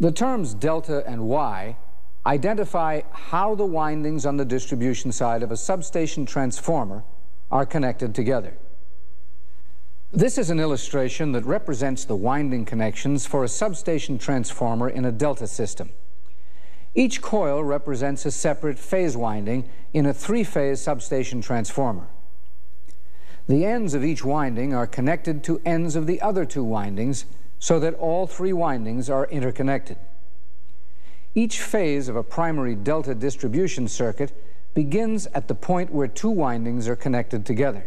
The terms delta and Wye identify how the windings on the distribution side of a substation transformer are connected together. This is an illustration that represents the winding connections for a substation transformer in a delta system. Each coil represents a separate phase winding in a three-phase substation transformer. The ends of each winding are connected to ends of the other two windings so that all three windings are interconnected. Each phase of a primary delta distribution circuit begins at the point where two windings are connected together.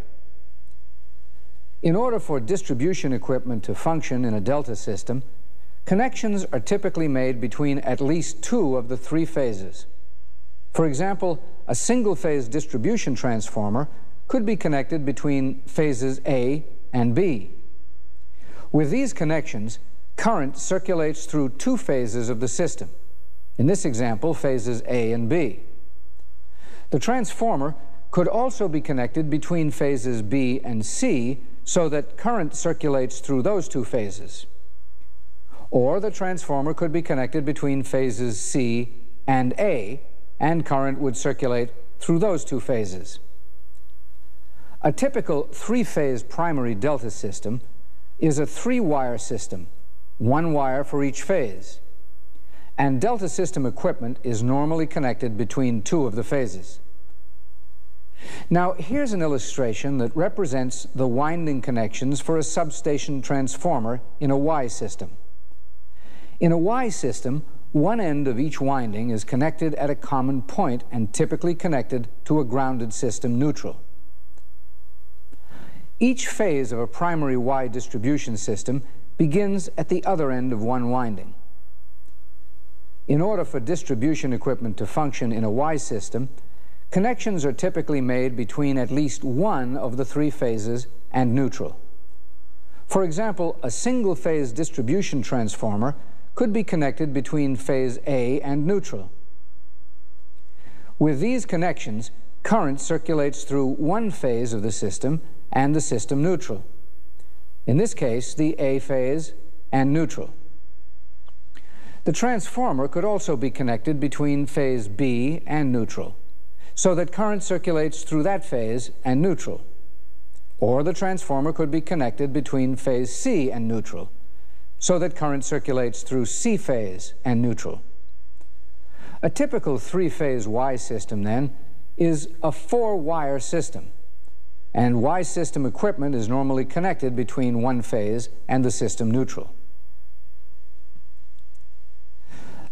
In order for distribution equipment to function in a delta system, connections are typically made between at least two of the three phases. For example, a single-phase distribution transformer could be connected between phases A and B. With these connections, current circulates through two phases of the system. In this example, phases A and B. The transformer could also be connected between phases B and C so that current circulates through those two phases. Or the transformer could be connected between phases C and A, and current would circulate through those two phases. A typical three-phase primary delta system is a three-wire system, one wire for each phase. And delta system equipment is normally connected between two of the phases. Now, here's an illustration that represents the winding connections for a substation transformer in a Wye system. In a Wye system, one end of each winding is connected at a common point and typically connected to a grounded system neutral. Each phase of a primary Wye distribution system begins at the other end of one winding. In order for distribution equipment to function in a Wye system, connections are typically made between at least one of the three phases and neutral. For example, a single-phase distribution transformer could be connected between phase A and neutral. With these connections, current circulates through one phase of the system and the system neutral. In this case, the A phase and neutral. The transformer could also be connected between phase B and neutral, so that current circulates through that phase and neutral. Or the transformer could be connected between phase C and neutral, so that current circulates through C phase and neutral. A typical three-phase Wye system, then, is a four-wire system and Wye system equipment is normally connected between one phase and the system neutral.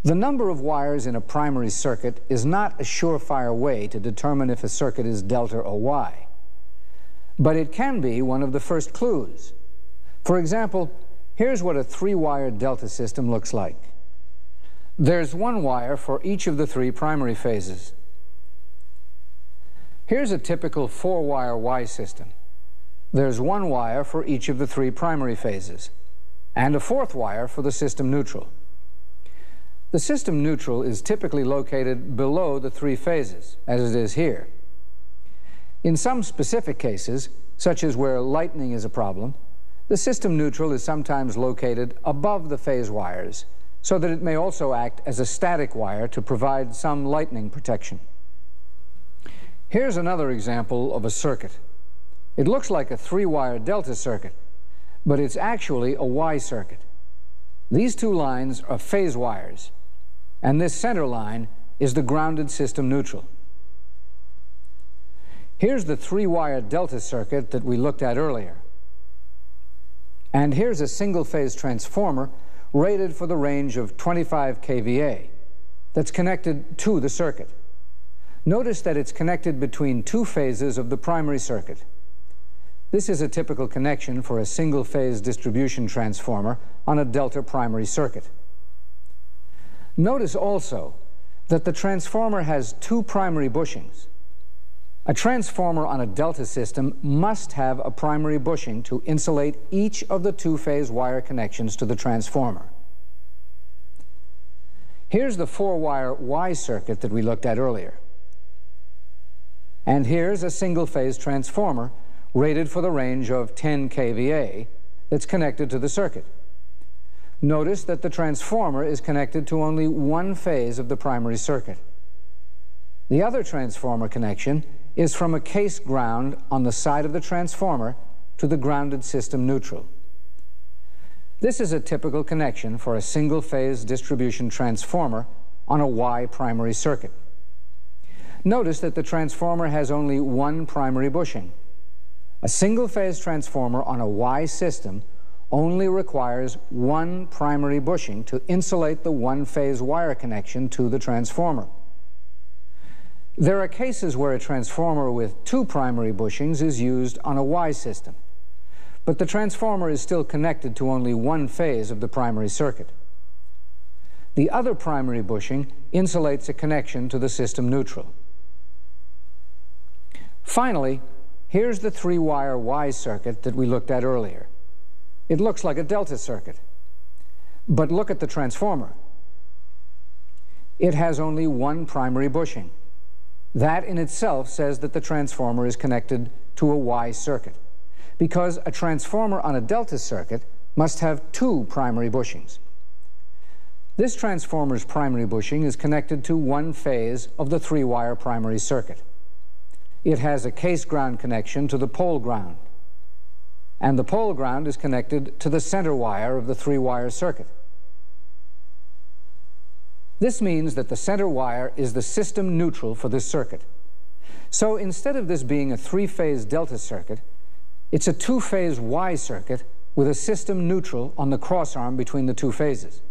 The number of wires in a primary circuit is not a surefire way to determine if a circuit is delta or Wye, but it can be one of the first clues. For example, here's what a three-wire delta system looks like. There's one wire for each of the three primary phases. Here's a typical four-wire Wye system. There's one wire for each of the three primary phases, and a fourth wire for the system neutral. The system neutral is typically located below the three phases, as it is here. In some specific cases, such as where lightning is a problem, the system neutral is sometimes located above the phase wires, so that it may also act as a static wire to provide some lightning protection. Here's another example of a circuit. It looks like a three-wire delta circuit, but it's actually a Wye circuit. These two lines are phase wires, and this center line is the grounded system neutral. Here's the three-wire delta circuit that we looked at earlier. And here's a single-phase transformer rated for the range of 25 kVA that's connected to the circuit. Notice that it's connected between two phases of the primary circuit. This is a typical connection for a single-phase distribution transformer on a delta primary circuit. Notice also that the transformer has two primary bushings. A transformer on a delta system must have a primary bushing to insulate each of the two-phase wire connections to the transformer. Here's the four-wire Wye circuit that we looked at earlier. And here's a single-phase transformer rated for the range of 10 kVA that's connected to the circuit. Notice that the transformer is connected to only one phase of the primary circuit. The other transformer connection is from a case ground on the side of the transformer to the grounded system neutral. This is a typical connection for a single-phase distribution transformer on a Wye primary circuit. Notice that the transformer has only one primary bushing. A single-phase transformer on a Wye system only requires one primary bushing to insulate the one-phase wire connection to the transformer. There are cases where a transformer with two primary bushings is used on a Wye system, but the transformer is still connected to only one phase of the primary circuit. The other primary bushing insulates a connection to the system neutral. Finally, here's the three-wire Wye circuit that we looked at earlier. It looks like a delta circuit. But look at the transformer. It has only one primary bushing. That in itself says that the transformer is connected to a Wye circuit, because a transformer on a delta circuit must have two primary bushings. This transformer's primary bushing is connected to one phase of the three-wire primary circuit. It has a case ground connection to the pole ground, and the pole ground is connected to the center wire of the three-wire circuit. This means that the center wire is the system neutral for this circuit. So instead of this being a three-phase delta circuit, it's a two-phase Wye circuit with a system neutral on the crossarm between the two phases.